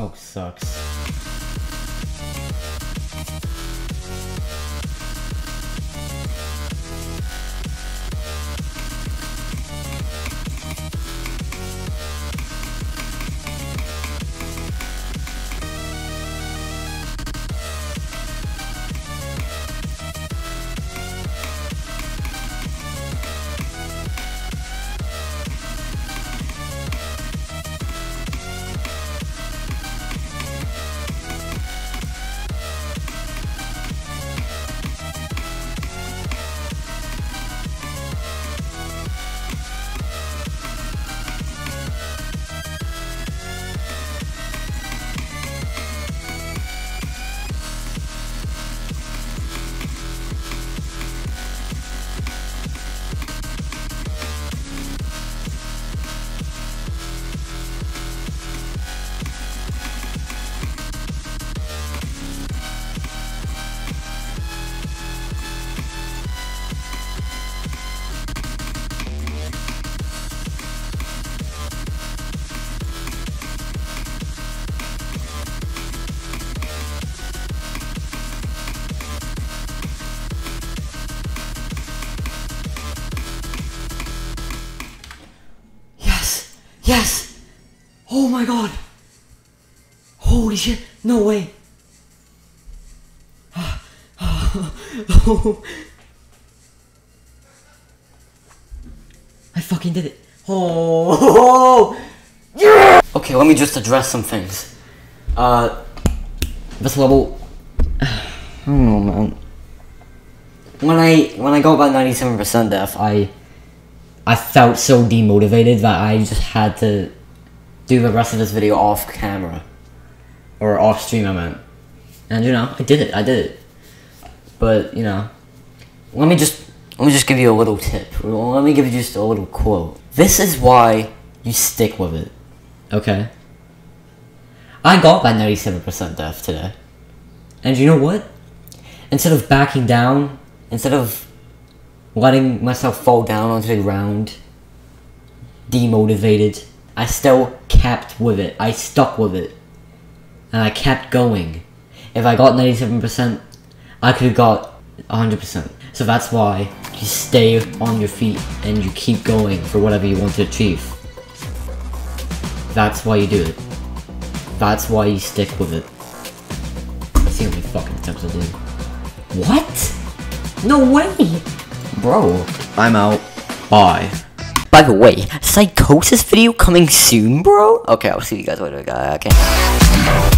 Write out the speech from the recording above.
Oh, sucks. Yes! Oh my god! Holy shit! No way! I fucking did it! Oh! Yeah! Okay, let me just address some things. Uh, this level, I don't know, man. When I when I got about ninety seven percent death, I I felt so demotivated that I just had to do the rest of this video off camera. Or off stream, I meant. And you know, I did it, I did it. But, you know, let me just, let me just give you a little tip. Let me give you just a little quote. This is why you stick with it. Okay? I got that 97% death today. And you know what? Instead of backing down, instead of letting myself fall down onto the ground, demotivated. I still kept with it. I stuck with it. And I kept going. If I got 97%, I could have got 100%. So that's why you stay on your feet and you keep going for whatever you want to achieve. That's why you do it. That's why you stick with it. That's the only fucking attempts I do. What? No way! Bro, I'm out. Bye. By the way, psychosis video coming soon, bro? Okay, I'll see you guys later. Okay.